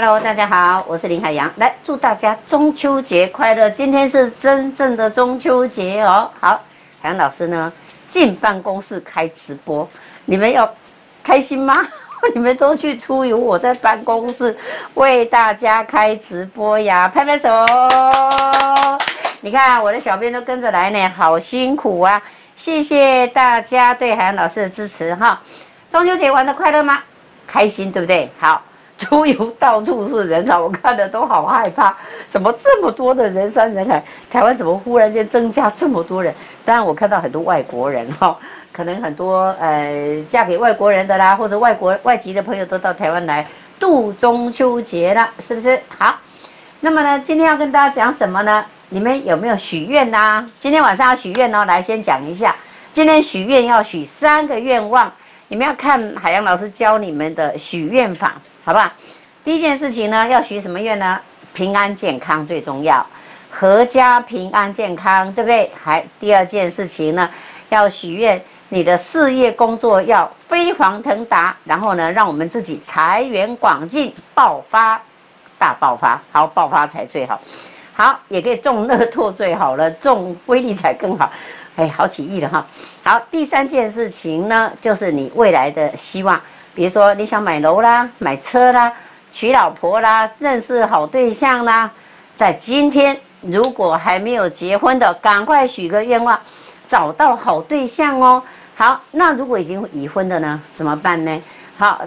Hello，大家好，我是林海洋，来祝大家中秋节快乐。今天是真正的中秋节哦。好，海洋老师呢进办公室开直播，你们要开心吗？你们都去出游，我在办公室为大家开直播呀，拍拍手。你看我的小编都跟着来呢，好辛苦啊！谢谢大家对海洋老师的支持哈。中秋节玩的快乐吗？开心对不对？好。出游到处是人潮，我看的都好害怕。怎么这么多的人山人海？台湾怎么忽然间增加这么多人？当然，我看到很多外国人哈，可能很多呃嫁给外国人的啦，或者外国外籍的朋友都到台湾来度中秋节了，是不是？好，那么呢，今天要跟大家讲什么呢？你们有没有许愿呐？今天晚上要许愿哦，来先讲一下，今天许愿要许三个愿望。你们要看海洋老师教你们的许愿法，好不好？第一件事情呢，要许什么愿呢？平安健康最重要，阖家平安健康，对不对？还第二件事情呢，要许愿你的事业工作要飞黄腾达，然后呢，让我们自己财源广进，爆发大爆发，好爆发才最好，好也可以中乐透最好了，中威力才更好。哎，好几亿了哈！好，第三件事情呢，就是你未来的希望，比如说你想买楼啦、买车啦、娶老婆啦、认识好对象啦，在今天如果还没有结婚的，赶快许个愿望，找到好对象哦。好，那如果已经已婚的呢，怎么办呢？好，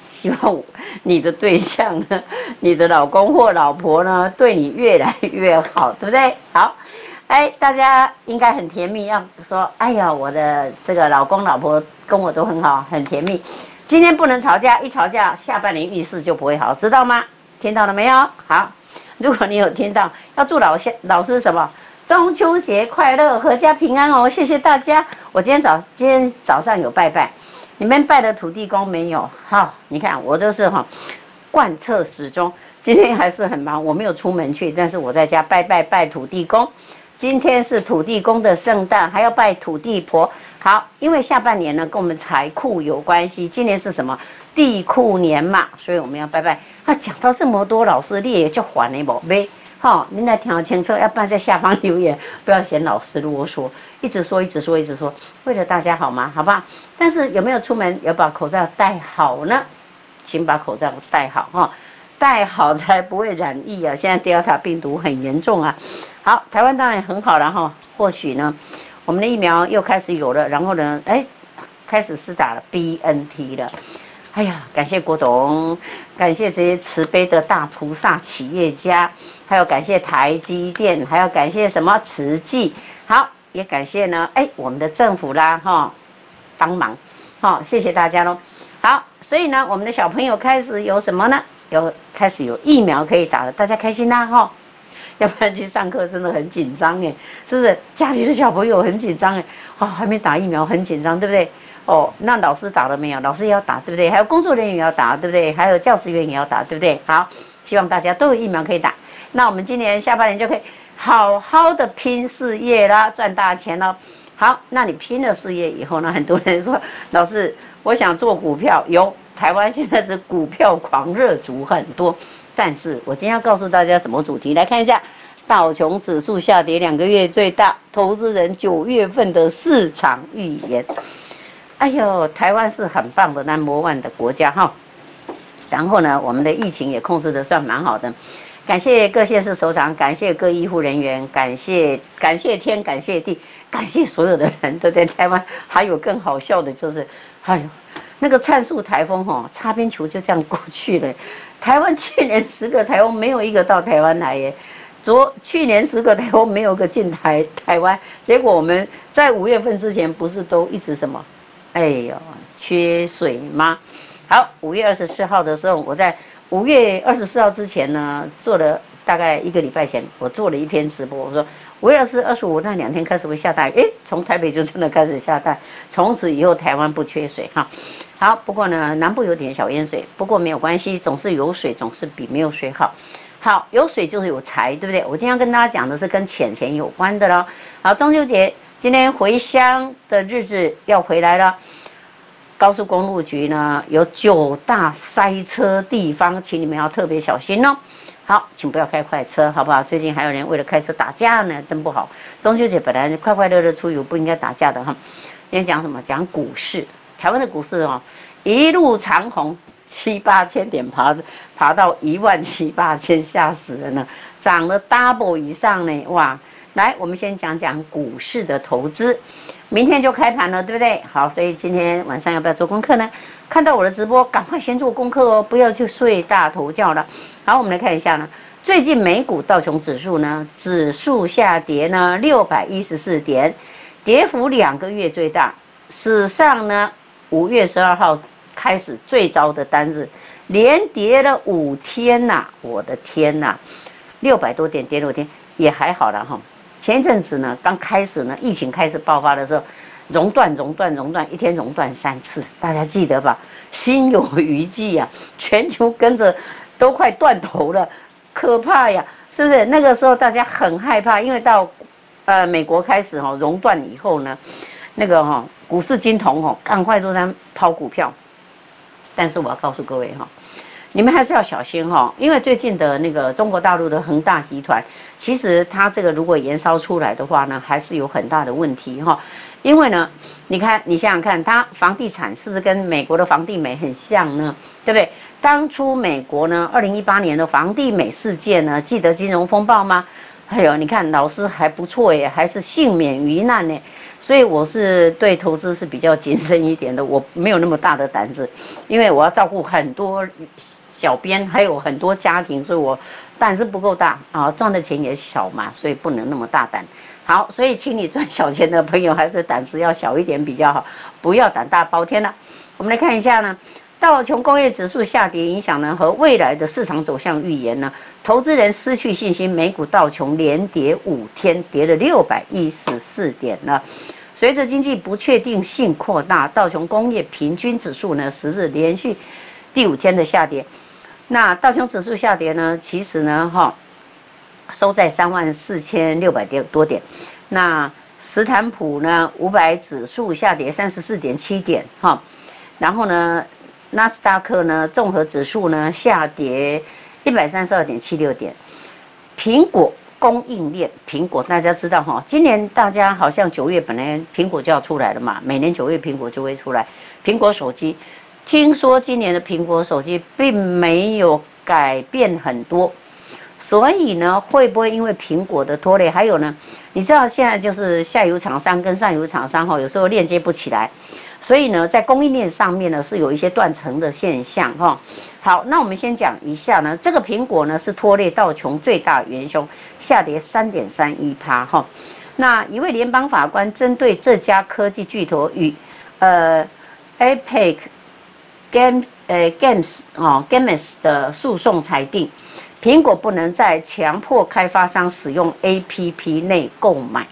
希望你的对象呢，你的老公或老婆呢，对你越来越好，对不对？好。哎，大家应该很甜蜜，要说，哎呀，我的这个老公老婆跟我都很好，很甜蜜。今天不能吵架，一吵架，下半年运势就不会好，知道吗？听到了没有？好，如果你有听到，要祝老先老师什么？中秋节快乐，阖家平安哦！谢谢大家。我今天早今天早上有拜拜，你们拜的土地公没有？好，你看我都是哈贯彻始终。今天还是很忙，我没有出门去，但是我在家拜拜拜土地公。今天是土地公的圣诞，还要拜土地婆。好，因为下半年呢跟我们财库有关系。今年是什么地库年嘛，所以我们要拜拜。他讲到这么多，老师你也就还了宝贝。好，您来听清楚，要不然在下方留言，不要嫌老师啰嗦，一直说，一直说，一直说，为了大家好吗？好不好？但是有没有出门要把口罩戴好呢？请把口罩戴好哈。戴好才不会染疫啊！现在德尔塔病毒很严重啊。好，台湾当然很好了哈。或许呢，我们的疫苗又开始有了，然后呢，哎，开始施打了 BNT 了。哎呀，感谢郭董，感谢这些慈悲的大菩萨企业家，还有感谢台积电，还要感谢什么慈济。好，也感谢呢，哎，我们的政府啦哈，帮忙。好，谢谢大家喽。好，所以呢，我们的小朋友开始有什么呢？有开始有疫苗可以打了，大家开心啦哈！要不然去上课真的很紧张哎，是不是？家里的小朋友很紧张哎，哦，还没打疫苗很紧张，对不对？哦，那老师打了没有？老师也要打，对不对？还有工作人员也要打，对不对？还有教职员也要打，对不对？好，希望大家都有疫苗可以打。那我们今年下半年就可以好好的拼事业啦，赚大钱喽。好，那你拼了事业以后呢？很多人说，老师，我想做股票，有。台湾现在是股票狂热族很多，但是我今天要告诉大家什么主题？来看一下道琼指数下跌两个月最大，投资人九月份的市场预言。哎呦，台湾是很棒的 number one 的国家哈。然后呢，我们的疫情也控制的算蛮好的，感谢各县市首长，感谢各医护人员，感谢感谢天，感谢地，感谢所有的人都在台湾。还有更好笑的就是，哎呦。那个灿数台风哈，擦边球就这样过去了。台湾去年十个台风没有一个到台湾来耶，昨去年十个台风没有个进台台湾，结果我们在五月份之前不是都一直什么？哎呦，缺水吗？好，五月二十四号的时候，我在五月二十四号之前呢，做了大概一个礼拜前，我做了一篇直播，我说。五月二十二十五那两天开始会下大雨，诶，从台北就真的开始下大，从此以后台湾不缺水哈。好，不过呢，南部有点小淹水，不过没有关系，总是有水总是比没有水好。好，有水就是有财，对不对？我今天跟大家讲的是跟钱钱有关的喽。好，中秋节今天回乡的日子要回来了，高速公路局呢有九大塞车地方，请你们要特别小心哦。好，请不要开快车，好不好？最近还有人为了开车打架呢，真不好。中秋节本来快快乐乐出游，不应该打架的哈。今天讲什么？讲股市，台湾的股市哦，一路长虹，七八千点爬爬到一万七八千，吓死人了，涨了 double 以上呢，哇！来，我们先讲讲股市的投资。明天就开盘了，对不对？好，所以今天晚上要不要做功课呢？看到我的直播，赶快先做功课哦，不要去睡大头觉了。好，我们来看一下呢，最近美股道琼指数呢，指数下跌呢六百一十四点，跌幅两个月最大，史上呢五月十二号开始最糟的单日，连跌了五天呐！我的天呐，六百多点跌了五天也还好了哈。前一阵子呢，刚开始呢，疫情开始爆发的时候，熔断、熔断、熔断，一天熔断三次，大家记得吧？心有余悸呀，全球跟着都快断头了，可怕呀，是不是？那个时候大家很害怕，因为到呃美国开始哈熔断以后呢，那个哈股市金童哈赶快都在抛股票，但是我要告诉各位哈。你们还是要小心哈，因为最近的那个中国大陆的恒大集团，其实它这个如果延烧出来的话呢，还是有很大的问题哈。因为呢，你看，你想想看，它房地产是不是跟美国的房地美很像呢？对不对？当初美国呢，二零一八年的房地美事件呢，记得金融风暴吗？哎呦，你看老师还不错耶，还是幸免于难呢。所以我是对投资是比较谨慎一点的，我没有那么大的胆子，因为我要照顾很多。小编还有很多家庭，所以我胆子不够大啊，赚的钱也小嘛，所以不能那么大胆。好，所以请你赚小钱的朋友还是胆子要小一点比较好，不要胆大包天了。我们来看一下呢，道琼工业指数下跌影响呢和未来的市场走向预言呢，投资人失去信心，美股道琼连跌五天，跌了六百一十四点了。随着经济不确定性扩大，道琼工业平均指数呢十日连续第五天的下跌。那道琼指数下跌呢？其实呢，哈，收在三万四千六百点多点。那斯坦普呢，五百指数下跌三十四点七点，哈。然后呢，纳斯达克呢，综合指数呢，下跌一百三十二点七六点。苹果供应链，苹果大家知道哈，今年大家好像九月本来苹果就要出来了嘛，每年九月苹果就会出来，苹果手机。听说今年的苹果手机并没有改变很多，所以呢，会不会因为苹果的拖累？还有呢，你知道现在就是下游厂商跟上游厂商哈，有时候链接不起来，所以呢，在供应链上面呢是有一些断层的现象哈。好，那我们先讲一下呢，这个苹果呢是拖累道琼最大元凶，下跌三点三一趴哈。那一位联邦法官针对这家科技巨头与呃 APEC。Game 呃 Games 哦 Games 的诉讼裁定，苹果不能再强迫开发商使用 APP 内购买。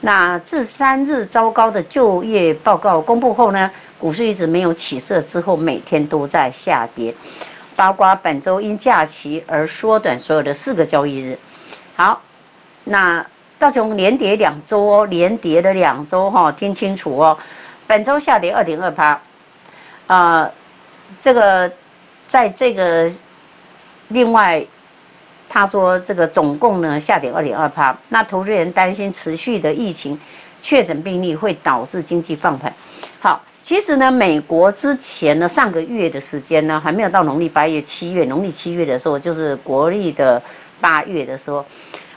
那自三日糟糕的就业报告公布后呢，股市一直没有起色，之后每天都在下跌，包括本周因假期而缩短所有的四个交易日。好，那道琼连跌两周哦，连跌了两周哈，听清楚哦，本周下跌二点二八，啊。这个，在这个另外，他说这个总共呢下跌二点二趴。那投资人担心持续的疫情确诊病例会导致经济放缓。好，其实呢，美国之前呢上个月的时间呢还没有到农历八月七月，农历七月的时候就是国历的八月的时候，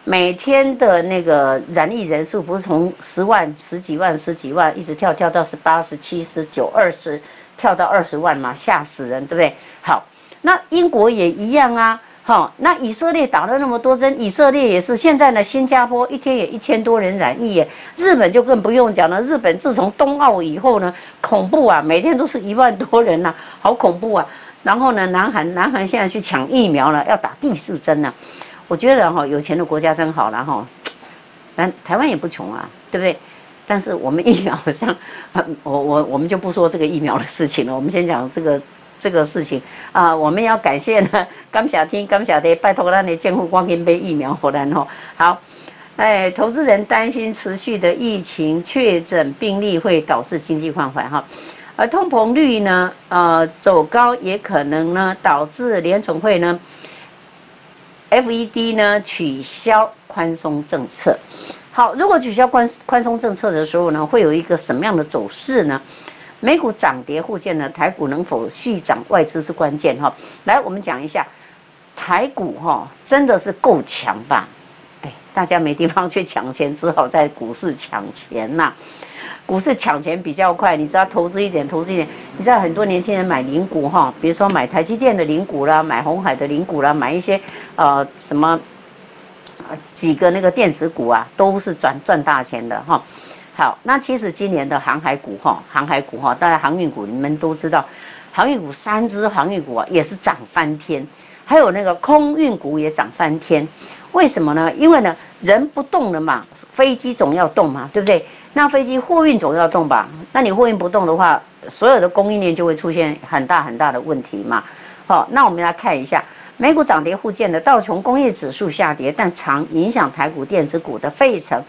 每天的那个染疫人数不是从十万、十几万、十几万一直跳跳到十八、十七、十九、二十。跳到二十万嘛，吓死人，对不对？好，那英国也一样啊。好，那以色列打了那么多针，以色列也是。现在呢，新加坡一天也一千多人染疫耶。日本就更不用讲了，日本自从冬奥以后呢，恐怖啊，每天都是一万多人呐，好恐怖啊。然后呢，南韩，南韩现在去抢疫苗了，要打第四针呢。我觉得哈，有钱的国家真好了哈。但台湾也不穷啊，对不对？但是我们疫苗好像，我我我们就不说这个疫苗的事情了。我们先讲这个这个事情啊，我们要感谢呢，刚小听刚夏天拜托让你监护光阴杯疫苗回来哦。好，哎，投资人担心持续的疫情确诊病例会导致经济放缓哈。而通膨率呢，呃，走高也可能呢导致联储会呢，FED 呢取消宽松政策。好，如果取消宽宽松政策的时候呢，会有一个什么样的走势呢？美股涨跌互见呢，台股能否续涨，外资是关键哈。来，我们讲一下台股哈，真的是够强吧？哎，大家没地方去抢钱，只好在股市抢钱呐。股市抢钱比较快，你知道投资一点，投资一点。你知道很多年轻人买零股哈，比如说买台积电的零股啦，买红海的零股啦，买一些呃什么几个那个电子股啊，都是赚赚大钱的哈。好，那其实今年的航海股哈，航海股哈，大家航运股你们都知道，航运股三只航运股啊也是涨翻天，还有那个空运股也涨翻天。为什么呢？因为呢人不动了嘛，飞机总要动嘛，对不对？那飞机货运总要动吧？那你货运不动的话，所有的供应链就会出现很大很大的问题嘛。好，那我们来看一下美股涨跌互见的道琼工业指数下跌，但常影响台股电子股的费城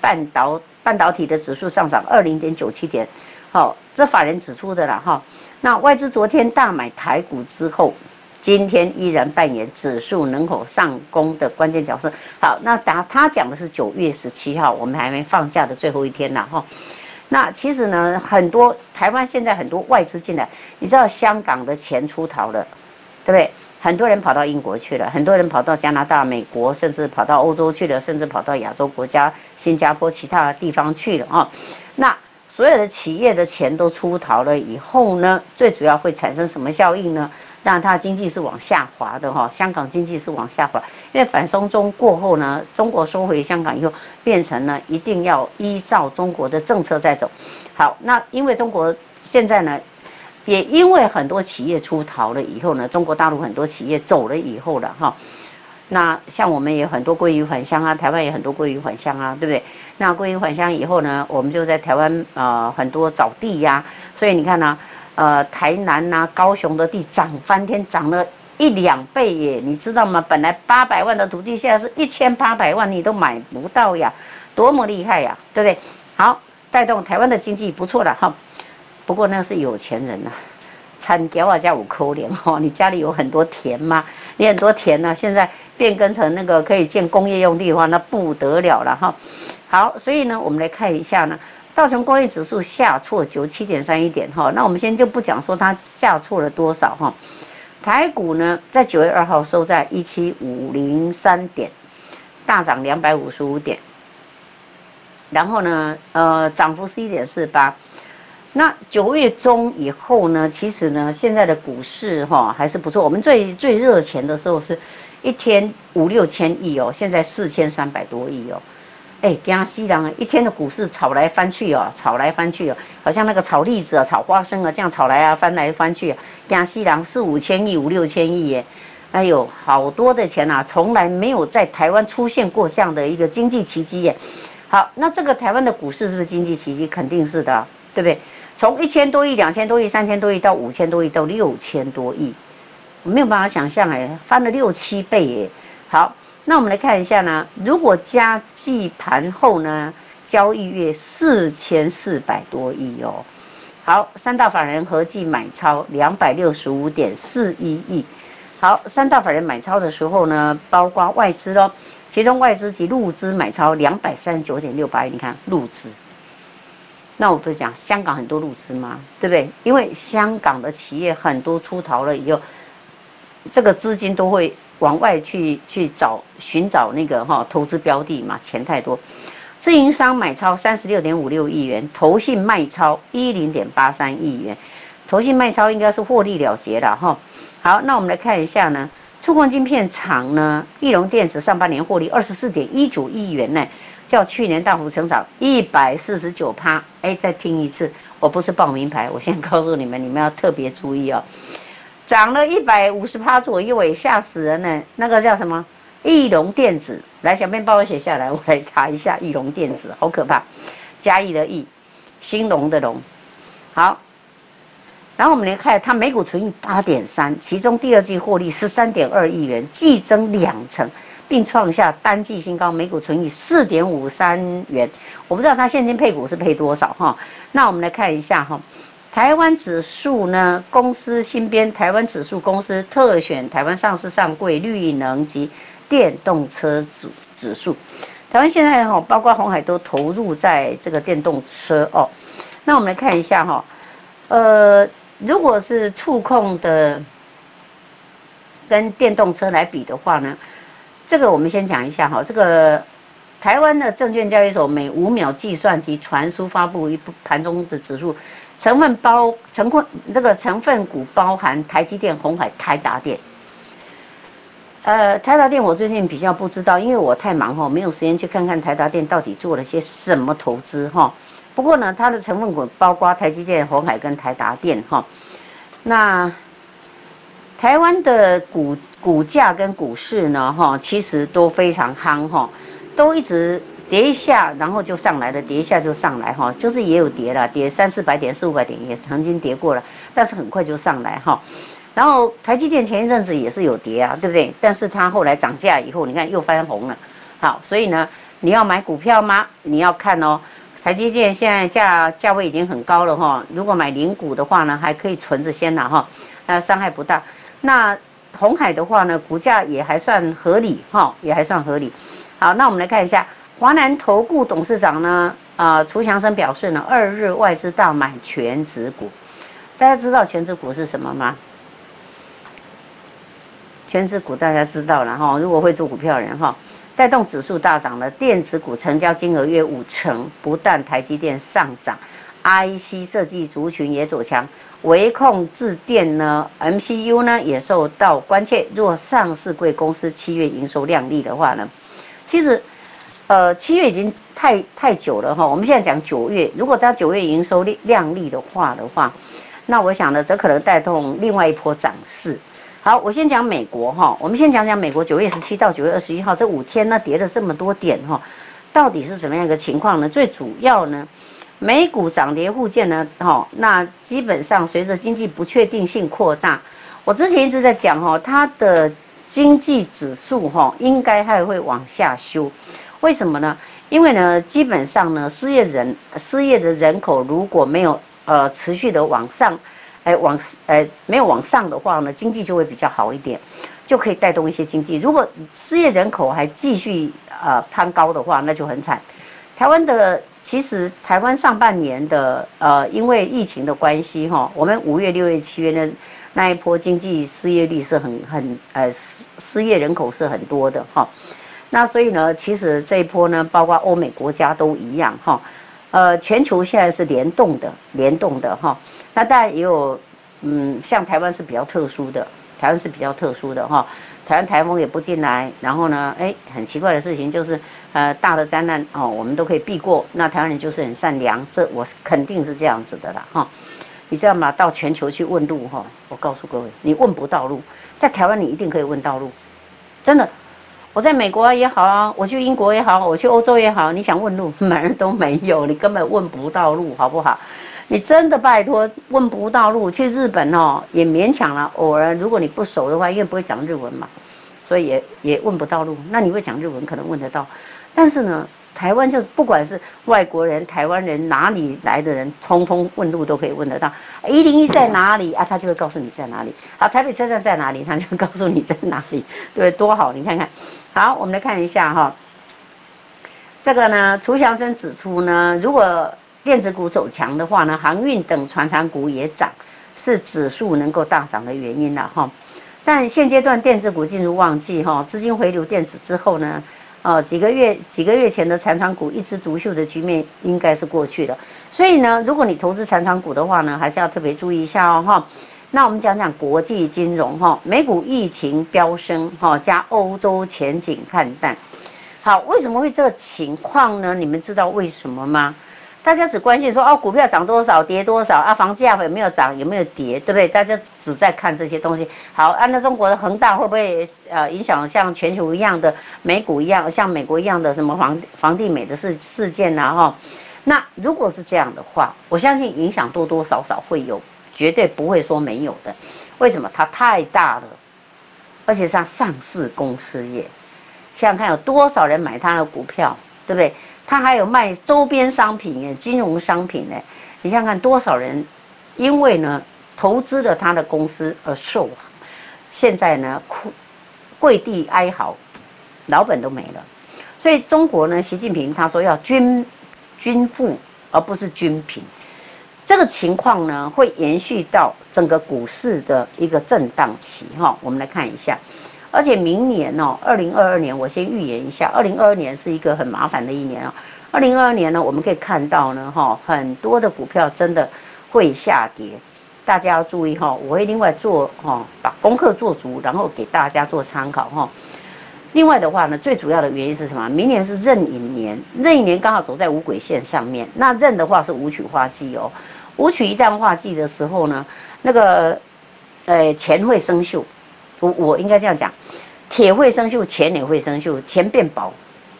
半导半导体的指数上涨二零点九七点。好，这法人指出的了哈。那外资昨天大买台股之后。今天依然扮演指数能否上攻的关键角色。好，那答他讲的是九月十七号，我们还没放假的最后一天呢，哈。那其实呢，很多台湾现在很多外资进来，你知道香港的钱出逃了，对不对？很多人跑到英国去了，很多人跑到加拿大、美国，甚至跑到欧洲去了，甚至跑到亚洲国家、新加坡其他地方去了啊。那所有的企业的钱都出逃了以后呢，最主要会产生什么效应呢？但它经济是往下滑的哈，香港经济是往下滑，因为反松中过后呢，中国收回香港以后，变成呢一定要依照中国的政策在走。好，那因为中国现在呢，也因为很多企业出逃了以后呢，中国大陆很多企业走了以后了哈，那像我们也很多归于返乡啊，台湾也很多归于返乡啊，对不对？那归于返乡以后呢，我们就在台湾啊很多找地呀，所以你看呢。呃，台南呐、高雄的地涨翻天，涨了一两倍耶，你知道吗？本来八百万的土地，现在是一千八百万，你都买不到呀，多么厉害呀，对不对？好，带动台湾的经济不错的哈。不过那是有钱人呐，产条啊加五扣连哈，你家里有很多田吗？你很多田呢，现在变更成那个可以建工业用地的话，那不得了了哈。好，所以呢，我们来看一下呢。道琼工业指数下挫九七点三一点哈，那我们先就不讲说它下挫了多少哈。台股呢，在九月二号收在一七五零三点，大涨两百五十五点。然后呢，呃，涨幅是一点四八。那九月中以后呢，其实呢，现在的股市哈还是不错。我们最最热钱的时候是一天五六千亿哦，现在四千三百多亿哦。哎，江西人一天的股市炒来翻去哦，炒来翻去哦，好像那个炒栗子啊、炒花生啊，这样炒来啊，翻来翻去。江西人四五千亿、五六千亿耶，哎呦，好多的钱呐，从来没有在台湾出现过这样的一个经济奇迹耶。好，那这个台湾的股市是不是经济奇迹？肯定是的，对不对？从一千多亿、两千多亿、三千多亿到五千多亿到六千多亿，我没有办法想象哎，翻了六七倍耶。好。那我们来看一下呢，如果加计盘后呢，交易月四千四百多亿哦。好，三大法人合计买超两百六十五点四一亿。好，三大法人买超的时候呢，包括外资哦，其中外资及入资买超两百三十九点六八亿。你看入资，那我不是讲香港很多陆资吗？对不对？因为香港的企业很多出逃了以后，这个资金都会。往外去去找寻找那个哈投资标的嘛，钱太多，自营商买超三十六点五六亿元，投信卖超一零点八三亿元，投信卖超应该是获利了结了哈。好，那我们来看一下呢，触控晶片厂呢，翼龙电子上半年获利二十四点一九亿元呢，较去年大幅成长一百四十九趴。哎，再听一次，我不是报名牌，我先 告诉你们，你们要特别注意哦。涨了一百五十趴左右，哎，吓死人呢！那个叫什么？翼龙电子，来，小编帮我写下来，我来查一下翼龙电子，好可怕！嘉义的义，兴隆的隆，好。然后我们来看，它每股存益八点三，其中第二季获利十三点二亿元，季增两成，并创下单季新高，每股存益四点五三元。我不知道它现金配股是配多少哈？那我们来看一下哈。台湾指数呢，公司新编台湾指数公司特选台湾上市上柜绿能及电动车指指数。台湾现在哈，包括红海都投入在这个电动车哦。那我们来看一下哈，呃，如果是触控的跟电动车来比的话呢，这个我们先讲一下哈，这个台湾的证券交易所每五秒计算及传输发布一部盘中的指数。成分包成分这个成分股包含台积电、红海、台达电。呃，台达电我最近比较不知道，因为我太忙哈，没有时间去看看台达电到底做了些什么投资哈。不过呢，它的成分股包括台积电、红海跟台达电哈。那台湾的股股价跟股市呢哈，其实都非常夯哈，都一直。跌一下，然后就上来了，跌一下就上来哈，就是也有跌了，跌三四百点、四五百点也曾经跌过了，但是很快就上来哈。然后台积电前一阵子也是有跌啊，对不对？但是它后来涨价以后，你看又翻红了。好，所以呢，你要买股票吗？你要看哦，台积电现在价价位已经很高了哈。如果买零股的话呢，还可以存着先拿哈，那伤害不大。那红海的话呢，股价也还算合理哈，也还算合理。好，那我们来看一下。华南投顾董事长呢？啊，楚祥生表示呢，二日外资大买全指股。大家知道全指股是什么吗？全指股大家知道了哈。如果会做股票人哈，带动指数大涨的电子股成交金额约五成。不但台积电上涨，IC 设计族群也走强，微控制电呢，MCU 呢也受到关切。若上市贵公司七月营收亮丽的话呢，其实。呃，七月已经太太久了哈，我们现在讲九月，如果它九月营收量量丽的话的话，那我想呢，则可能带动另外一波涨势。好，我先讲美国哈，我们先讲讲美国九月十七到九月二十一号这五天呢，跌了这么多点哈，到底是怎么样一个情况呢？最主要呢，美股涨跌互见呢，哈，那基本上随着经济不确定性扩大，我之前一直在讲哈，它的经济指数哈，应该还会往下修。为什么呢？因为呢，基本上呢，失业人失业的人口如果没有呃持续的往上，哎往呃没有往上的话呢，经济就会比较好一点，就可以带动一些经济。如果失业人口还继续呃攀高的话，那就很惨。台湾的其实台湾上半年的呃因为疫情的关系哈，我们五月、六月、七月的那一波经济失业率是很很呃失失业人口是很多的哈。那所以呢，其实这一波呢，包括欧美国家都一样哈，呃，全球现在是联动的，联动的哈。那当然也有，嗯，像台湾是比较特殊的，台湾是比较特殊的哈。台湾台风也不进来，然后呢，哎，很奇怪的事情就是，呃，大的灾难哦，我们都可以避过。那台湾人就是很善良，这我肯定是这样子的啦哈。你知道吗？到全球去问路哈，我告诉各位，你问不到路，在台湾你一定可以问到路，真的。我在美国也好啊，我去英国也好，我去欧洲也好，你想问路 门都没有，你根本问不到路，好不好？你真的拜托问不到路，去日本哦也勉强了。偶尔如果你不熟的话，因为不会讲日文嘛，所以也也问不到路。那你会讲日文，可能问得到，但是呢？台湾就是不管是外国人、台湾人哪里来的人，通通问路都可以问得到。一零一在哪里啊？他就会告诉你在哪里。好，台北车站在哪里？他就告诉你在哪里。对，多好！你看看。好，我们来看一下哈。这个呢，楚祥生指出呢，如果电子股走强的话呢，航运等船厂股也涨，是指数能够大涨的原因了哈。但现阶段电子股进入旺季哈，资金回流电子之后呢？哦，几个月几个月前的残船股一枝独秀的局面应该是过去了。所以呢，如果你投资残船股的话呢，还是要特别注意一下哦哈。那我们讲讲国际金融哈，美股疫情飙升哈，加欧洲前景看淡。好，为什么会这个情况呢？你们知道为什么吗？大家只关心说哦，股票涨多少，跌多少啊？房价有没有涨，有没有跌，对不对？大家只在看这些东西。好，按照中国的恒大会不会呃影响像全球一样的美股一样，像美国一样的什么房房地美的事事件呢？哈，那如果是这样的话，我相信影响多多少少会有，绝对不会说没有的。为什么？它太大了，而且像上市公司业，想想看有多少人买它的股票，对不对？他还有卖周边商品，金融商品呢，你想想看多少人因为呢投资了他的公司而受，现在呢哭跪地哀嚎，老本都没了。所以中国呢，习近平他说要均均富而不是均贫，这个情况呢会延续到整个股市的一个震荡期哈。我们来看一下，而且明年哦，二零二二年我先预言一下，二零二二年是一个很麻烦的一年啊。二零二二年呢，我们可以看到呢哈，很多的股票真的会下跌，大家要注意哈。我会另外做哈，把功课做足，然后给大家做参考哈。另外的话呢，最主要的原因是什么？明年是壬寅年，壬寅年刚好走在五鬼线上面。那壬的话是五曲化忌哦，五曲一旦化忌的时候呢，那个，呃，钱会生锈。我我应该这样讲，铁会生锈，钱也会生锈，钱变薄。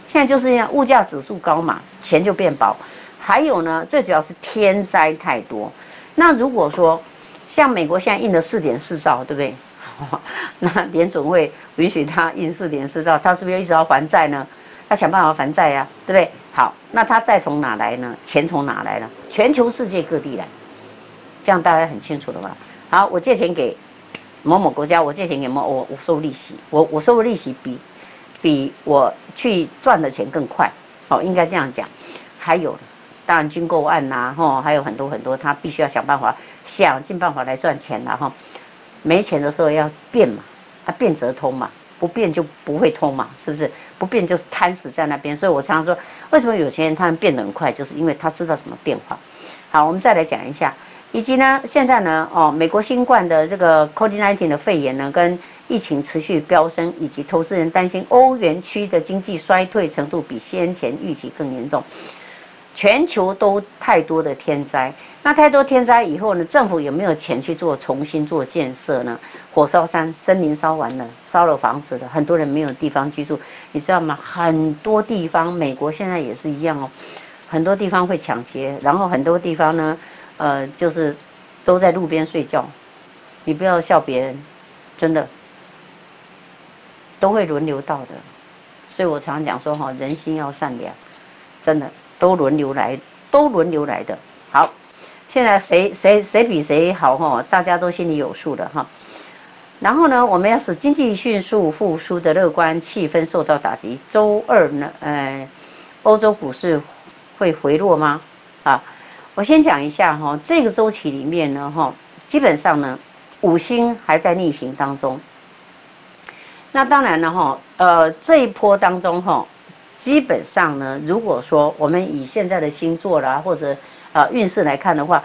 现在就是这样，物价指数高嘛，钱就变薄。还有呢，最主要是天灾太多。那如果说像美国现在印了四点四兆，对不对？那联总会允许他印四点四兆，他是不是要一直要还债呢？要想办法还债呀，对不对？好，那他债从哪来呢？钱从哪来呢？全球世界各地来，这样大家很清楚了吧？好，我借钱给某某国家，我借钱给某我我收利息，我我收的利息比比我去赚的钱更快，好，应该这样讲。还有，当然军购案呐，哈，还有很多很多，他必须要想办法，想尽办法来赚钱了，哈。没钱的时候要变嘛，啊变则通嘛，不变就不会通嘛，是不是？不变就是瘫死在那边。所以我常常说，为什么有钱人他们变得很快，就是因为他知道怎么变化。好，我们再来讲一下，以及呢，现在呢，哦，美国新冠的这个 COVID-19 的肺炎呢，跟疫情持续飙升，以及投资人担心欧元区的经济衰退程度比先前预期更严重。全球都太多的天灾，那太多天灾以后呢？政府有没有钱去做重新做建设呢？火烧山，森林烧完了，烧了房子了，很多人没有地方居住，你知道吗？很多地方，美国现在也是一样哦，很多地方会抢劫，然后很多地方呢，呃，就是都在路边睡觉。你不要笑别人，真的都会轮流到的。所以我常讲说哈，人心要善良，真的。都轮流来，都轮流来的。好，现在谁谁谁比谁好哈？大家都心里有数的哈。然后呢，我们要使经济迅速复苏的乐观气氛受到打击。周二呢，呃，欧洲股市会回落吗？啊，我先讲一下哈，这个周期里面呢，哈，基本上呢，五星还在逆行当中。那当然了哈，呃，这一波当中哈。基本上呢，如果说我们以现在的星座啦，或者啊运势来看的话，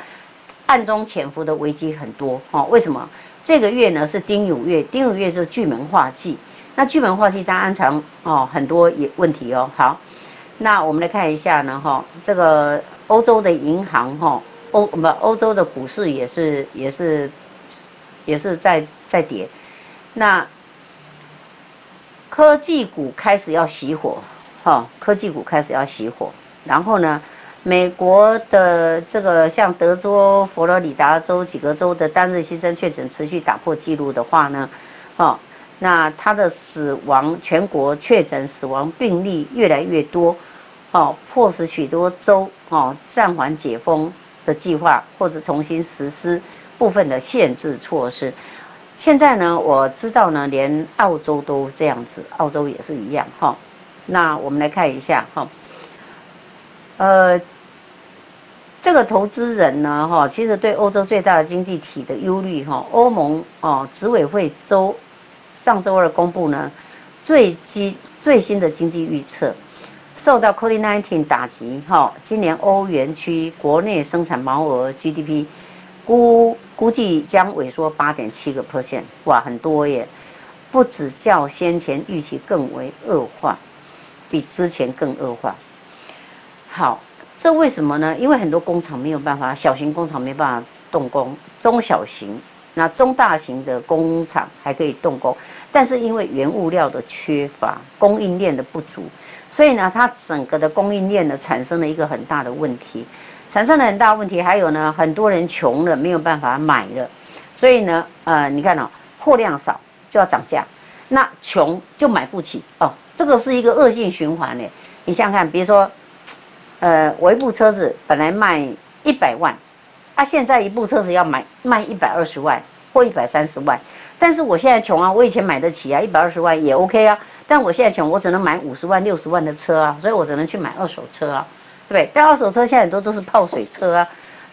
暗中潜伏的危机很多哦。为什么？这个月呢是丁酉月，丁酉月是巨门化忌，那巨门化忌它暗藏哦很多也问题哦。好，那我们来看一下呢哈，这个欧洲的银行哈，欧不欧洲的股市也是也是也是在在跌，那科技股开始要熄火。哈，科技股开始要熄火，然后呢，美国的这个像德州、佛罗里达州几个州的单日新增确诊持续打破记录的话呢，哦，那它的死亡全国确诊死亡病例越来越多，哦，迫使许多州哦暂缓解封的计划，或者重新实施部分的限制措施。现在呢，我知道呢，连澳洲都这样子，澳洲也是一样，哈。那我们来看一下哈，呃，这个投资人呢哈，其实对欧洲最大的经济体的忧虑哈，欧盟哦执委会周上周二公布呢最基最新的经济预测，受到 COVID-19 打击哈，今年欧元区国内生产毛额 GDP 估估计将萎缩八点七个 percent，哇，很多耶，不止较先前预期更为恶化。比之前更恶化。好，这为什么呢？因为很多工厂没有办法，小型工厂没办法动工，中小型、那中大型的工厂还可以动工，但是因为原物料的缺乏，供应链的不足，所以呢，它整个的供应链呢产生了一个很大的问题，产生了很大问题。还有呢，很多人穷了，没有办法买了，所以呢，呃，你看哦，货量少就要涨价，那穷就买不起哦。这个是一个恶性循环呢。你想想看，比如说，呃，我一部车子本来卖一百万，啊，现在一部车子要买卖一百二十万或一百三十万，但是我现在穷啊，我以前买得起啊，一百二十万也 OK 啊，但我现在穷，我只能买五十万、六十万的车啊，所以我只能去买二手车啊，对不对？但二手车现在很多都是泡水车啊，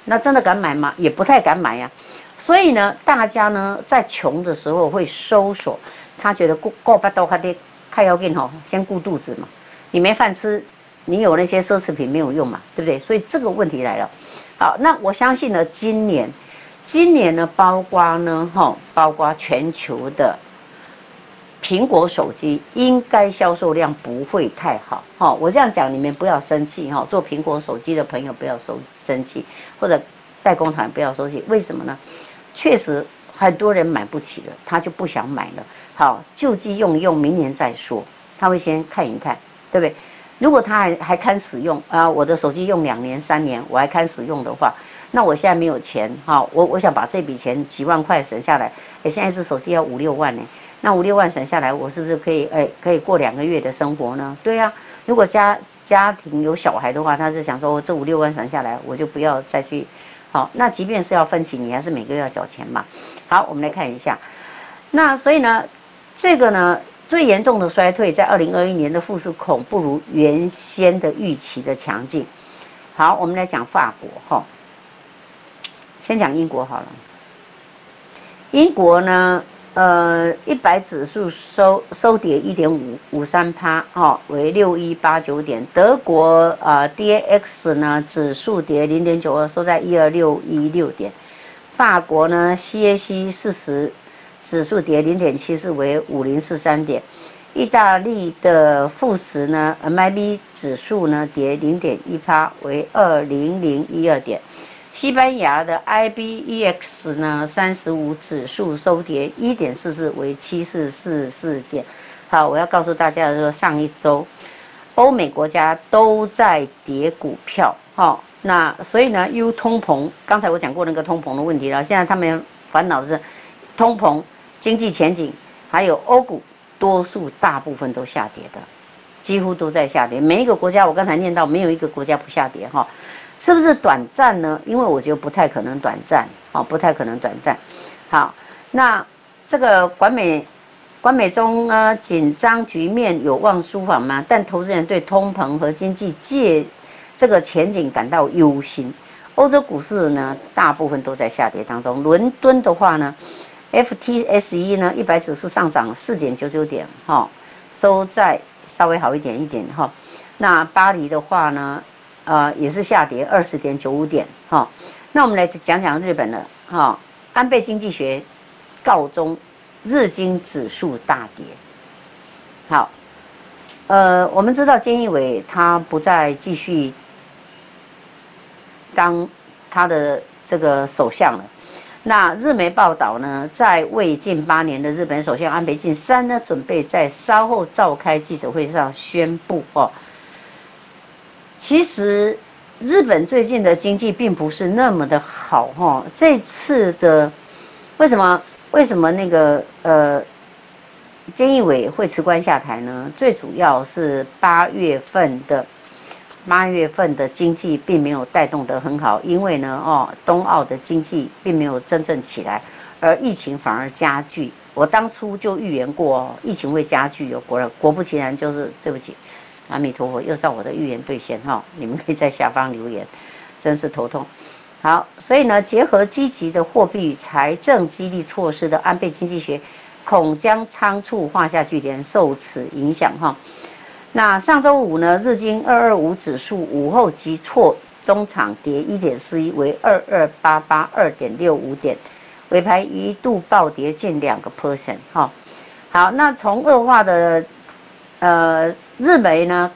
那真的敢买吗？也不太敢买呀。所以呢，大家呢在穷的时候会搜索，他觉得过过不到他的开要紧吼，先顾肚子嘛，你没饭吃。你有那些奢侈品没有用嘛，对不对？所以这个问题来了。好，那我相信呢，今年，今年呢，包括呢，哈，包括全球的苹果手机应该销售量不会太好。哈，我这样讲，你们不要生气哈。做苹果手机的朋友不要生生气，或者代工厂不要生气。为什么呢？确实很多人买不起了，他就不想买了。好，救济用用，明年再说。他会先看一看，对不对？如果他还还堪使用啊，我的手机用两年三年，我还堪使用的话，那我现在没有钱哈，我我想把这笔钱几万块省下来，哎，现在这手机要五六万呢，那五六万省下来，我是不是可以哎可以过两个月的生活呢？对呀，如果家家庭有小孩的话，他是想说这五六万省下来，我就不要再去，好，那即便是要分期，你还是每个月要缴钱嘛。好，我们来看一下，那所以呢，这个呢。最严重的衰退在二零二一年的复苏恐不如原先的预期的强劲。好，我们来讲法国哈，先讲英国好了。英国呢，呃，一百指数收收跌一点五五三趴，哈，为六一八九点。德国啊，D A X 呢指数跌零点九二，收在一二六一六点。法国呢，C A C 四十。指数跌零点七四，为五零四三点。意大利的富时呢，MIB 指数呢跌零点一八，为二零零一二点。西班牙的 IBEX 呢，三十五指数收跌一点四四，为七四四四点。好，我要告诉大家说，上一周欧美国家都在跌股票，好，那所以呢，U 通膨，刚才我讲过那个通膨的问题了，现在他们烦恼是通膨。经济前景，还有欧股，多数大部分都下跌的，几乎都在下跌。每一个国家，我刚才念到，没有一个国家不下跌哈，是不是短暂呢？因为我觉得不太可能短暂，哦，不太可能短暂。好，那这个管美，管美中呢，紧张局面有望舒缓吗？但投资人对通膨和经济借这个前景感到忧心。欧洲股市呢，大部分都在下跌当中。伦敦的话呢？FTSE 呢，一百指数上涨四点九九点，哈，收在稍微好一点一点，哈。那巴黎的话呢，呃，也是下跌二十点九五点，哈。那我们来讲讲日本的，哈，安倍经济学告终，日经指数大跌。好，呃，我们知道菅义伟他不再继续当他的这个首相了。那日媒报道呢，在位近八年的日本首相安倍晋三呢，准备在稍后召开记者会上宣布哦。其实日本最近的经济并不是那么的好哈。这次的为什么为什么那个呃，菅义伟会辞官下台呢？最主要是八月份的。八月份的经济并没有带动得很好，因为呢，哦，冬奥的经济并没有真正起来，而疫情反而加剧。我当初就预言过哦，疫情会加剧，有果然果不其然，就是对不起，阿弥陀佛，又让我的预言兑现哈。你们可以在下方留言，真是头痛。好，所以呢，结合积极的货币与财政激励措施的安倍经济学，恐将仓促画下句点，受此影响哈。那上周五呢，日经二二五指数午后急挫，中场跌一点四一，为二二八八二点六五点，尾盘一度暴跌近两个 percent 哈。好，那从恶化的呃日媒呢，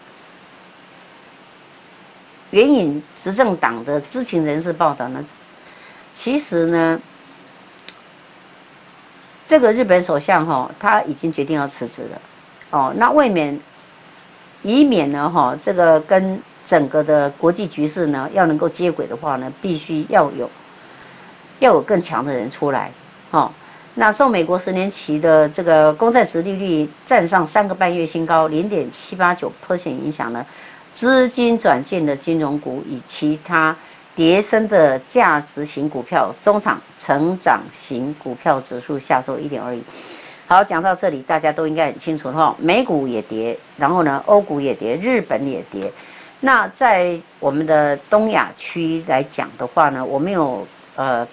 援引执政党的知情人士报道呢，其实呢，这个日本首相哈，他已经决定要辞职了哦，那未免。以免呢，哈，这个跟整个的国际局势呢，要能够接轨的话呢，必须要有要有更强的人出来，哈。那受美国十年期的这个公债值利率站上三个半月新高零点七八九 percent 影响呢，资金转进的金融股与其他跌升的价值型股票，中场成长型股票指数下收一点二亿。好，讲到这里，大家都应该很清楚哈。美股也跌，然后呢，欧股也跌，日本也跌。那在我们的东亚区来讲的话呢，我没有呃，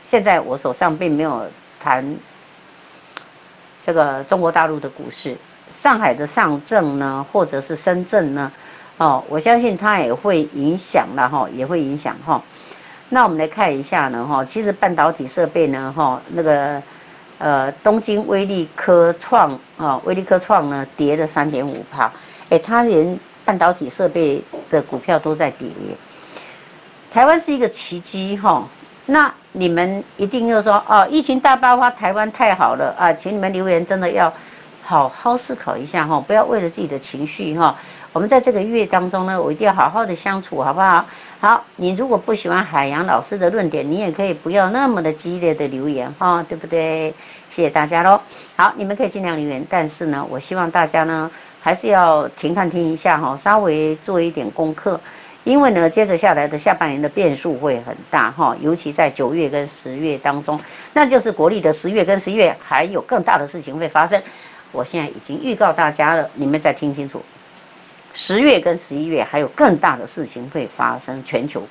现在我手上并没有谈这个中国大陆的股市，上海的上证呢，或者是深圳呢，哦，我相信它也会影响了哈，也会影响哈。那我们来看一下呢哈，其实半导体设备呢哈，那个。呃，东京威力科创啊，威力科创呢跌了三点五帕，哎，它连半导体设备的股票都在跌。台湾是一个奇迹哈，那你们一定要说哦，疫情大爆发，台湾太好了啊，请你们留言真的要好好思考一下哈，不要为了自己的情绪哈。我们在这个月当中呢，我一定要好好的相处，好不好？好，你如果不喜欢海洋老师的论点，你也可以不要那么的激烈的留言哈，对不对？谢谢大家喽。好，你们可以尽量留言，但是呢，我希望大家呢还是要停看听一下哈，稍微做一点功课，因为呢，接着下来的下半年的变数会很大哈，尤其在九月跟十月当中，那就是国历的十月跟十一月还有更大的事情会发生。我现在已经预告大家了，你们再听清楚。十月跟十一月还有更大的事情会发生，全球，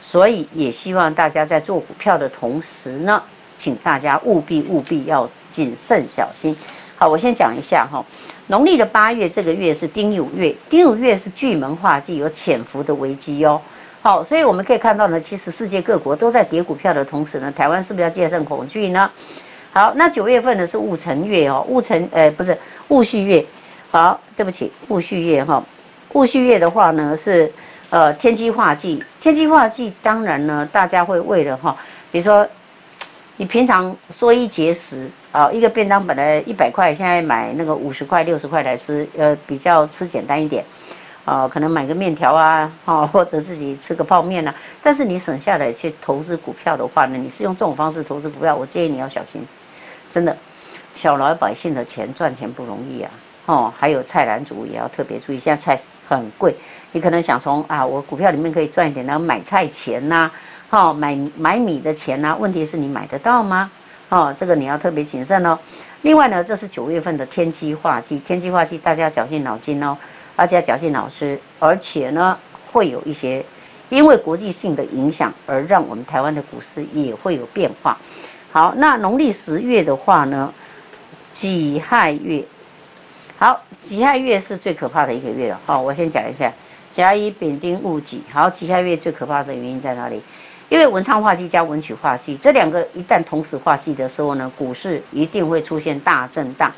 所以也希望大家在做股票的同时呢，请大家务必务必要谨慎小心。好，我先讲一下哈，农历的八月这个月是丁酉月，丁酉月是巨门化忌，有潜伏的危机哦。好，所以我们可以看到呢，其实世界各国都在跌股票的同时呢，台湾是不是要戒慎恐惧呢？好，那九月份呢是戊辰月哦，戊辰呃不是戊戌月，好，对不起，戊戌月哈。戊戌月的话呢，是呃天机化忌。天机化忌，当然呢，大家会为了哈，比如说你平常说一节食啊，一个便当本来一百块，现在买那个五十块、六十块来吃，呃，比较吃简单一点啊，可能买个面条啊，哈，或者自己吃个泡面啊。但是你省下来去投资股票的话呢，你是用这种方式投资股票，我建议你要小心，真的，小老百姓的钱赚钱不容易啊，哦，还有菜篮族也要特别注意，现在菜。很贵，你可能想从啊，我股票里面可以赚一点，然后买菜钱呐，哈，买买米的钱呐。问题是你买得到吗？哦，这个你要特别谨慎哦。另外呢，这是九月份的天机化忌，天机化忌大家要绞尽脑筋哦，而且要绞尽脑汁，而且呢，会有一些因为国际性的影响而让我们台湾的股市也会有变化。好，那农历十月的话呢，己亥月。好，己亥月是最可怕的一个月了。好，我先讲一下甲乙丙丁戊己。好，己亥月最可怕的原因在哪里？因为文昌化忌加文曲化忌，这两个一旦同时化忌的时候呢，股市一定会出现大震荡。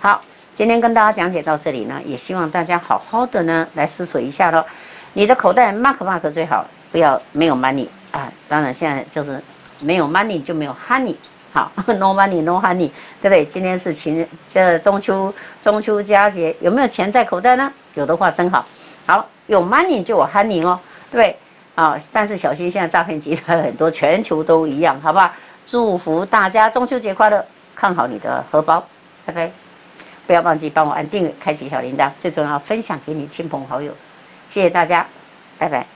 好，今天跟大家讲解到这里呢，也希望大家好好的呢来思索一下喽。你的口袋 mark mark 最好，不要没有 money 啊。当然现在就是没有 money 就没有 honey。好，no money no honey，对不对？今天是情这中秋中秋佳节，有没有钱在口袋呢？有的话真好。好，有 money 就有 honey 哦，对不对？啊，但是小心现在诈骗集团很多，全球都一样，好不好？祝福大家中秋节快乐，看好你的荷包，拜拜！不要忘记帮我按订阅，开启小铃铛，最重要分享给你亲朋好友，谢谢大家，拜拜。